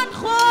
van God,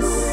nós.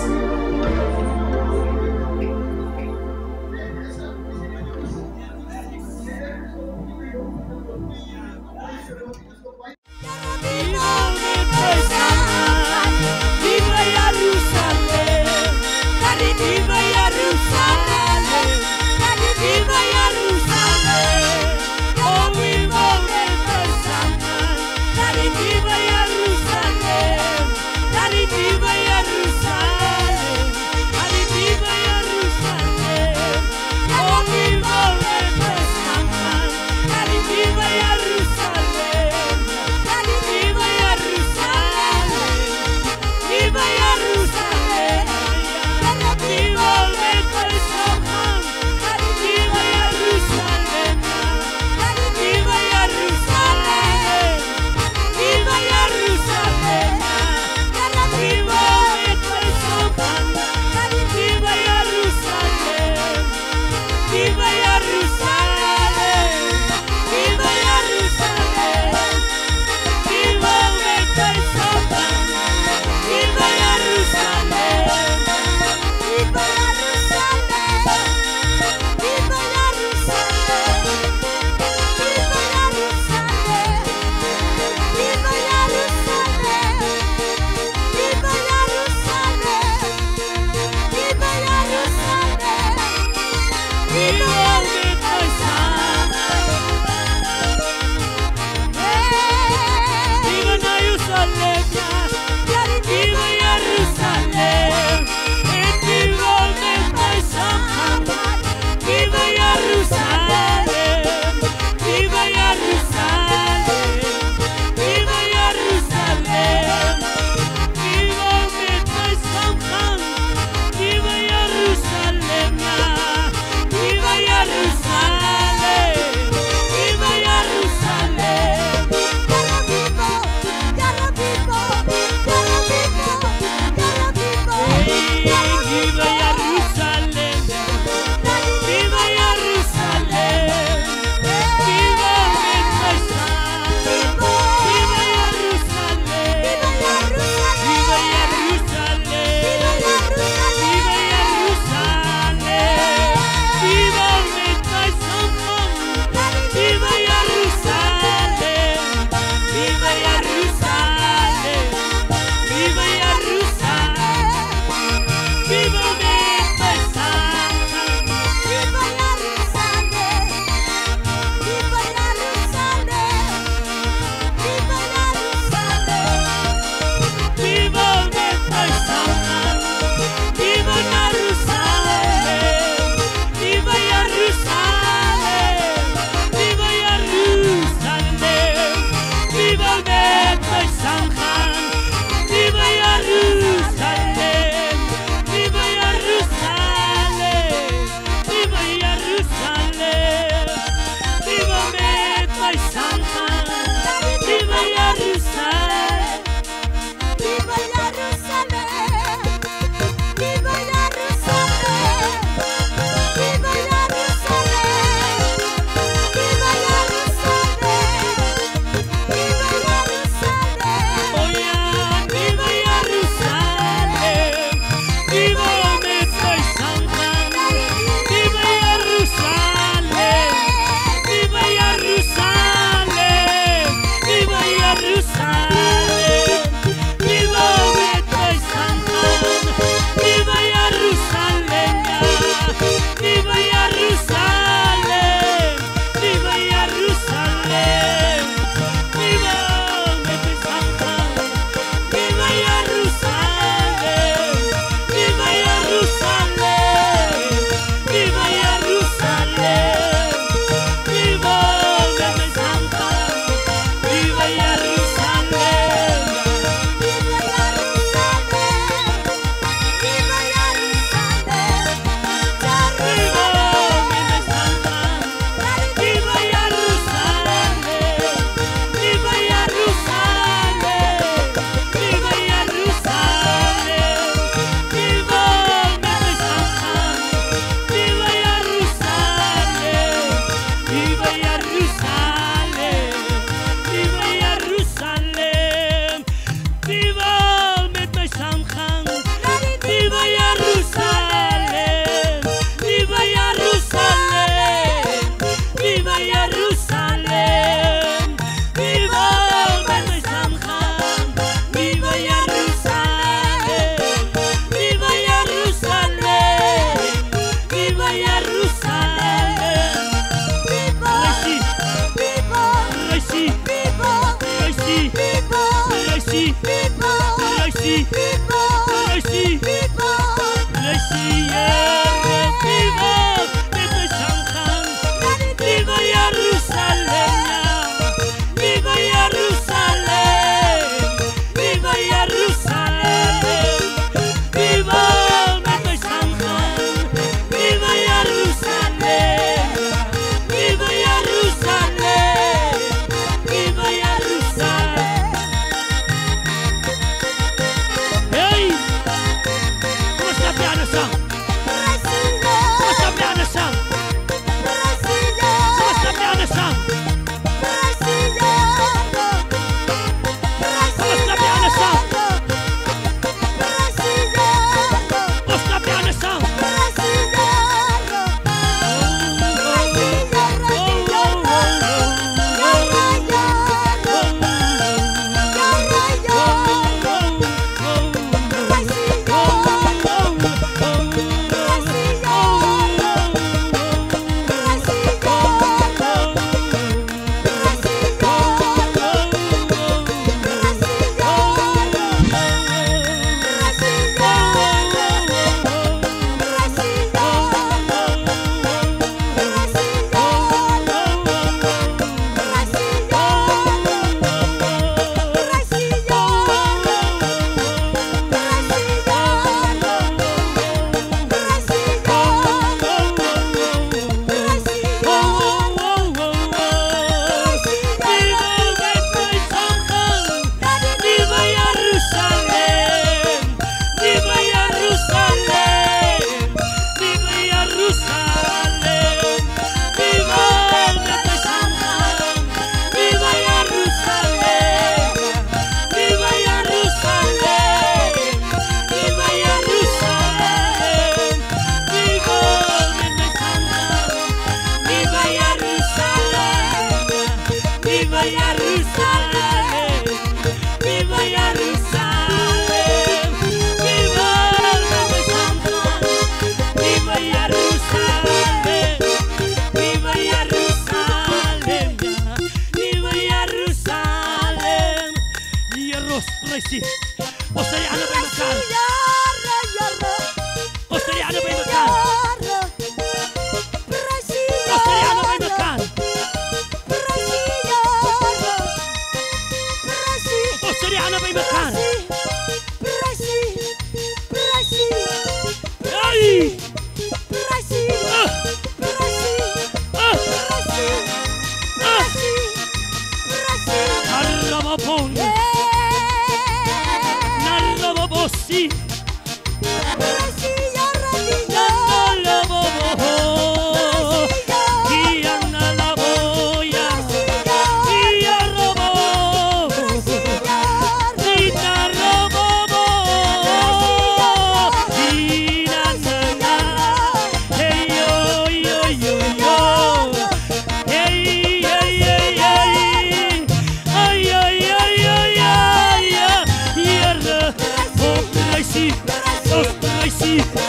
Paris.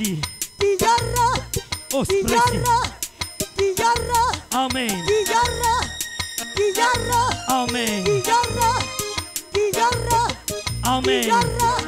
preci. Diarra. Os preci. Diarra. Amén. Diarra. Diarra. Amén. Diarra. Diarra. Amén.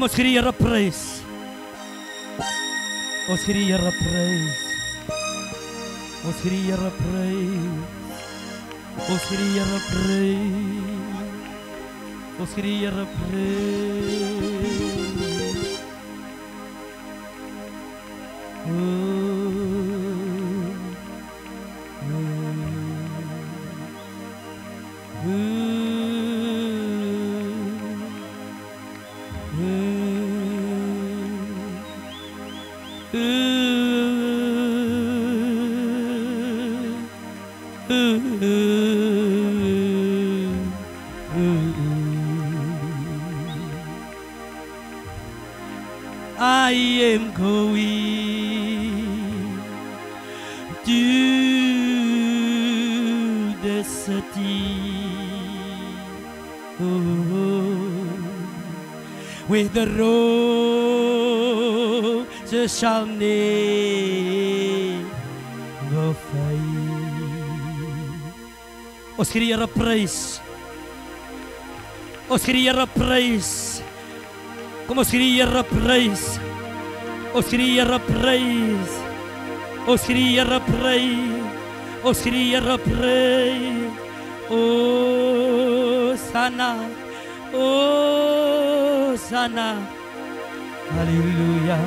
Kom ons gee die Here prys. Ons gee die Here prys. Ons gee die Here prys. Ons gee die Here prys. Ons gee die Here prys. City oh, where the roses shall never fade. Ons gee die Here prys. Ons gee die Here prys. Kom ons gee die prys. Ons gee prys. Ons gee prys. Ons gee prys. O sana. O sana. Halleluja.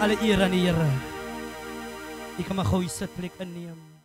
Alle eer aan die Here. Ek kan maar gou die sitplek inneem.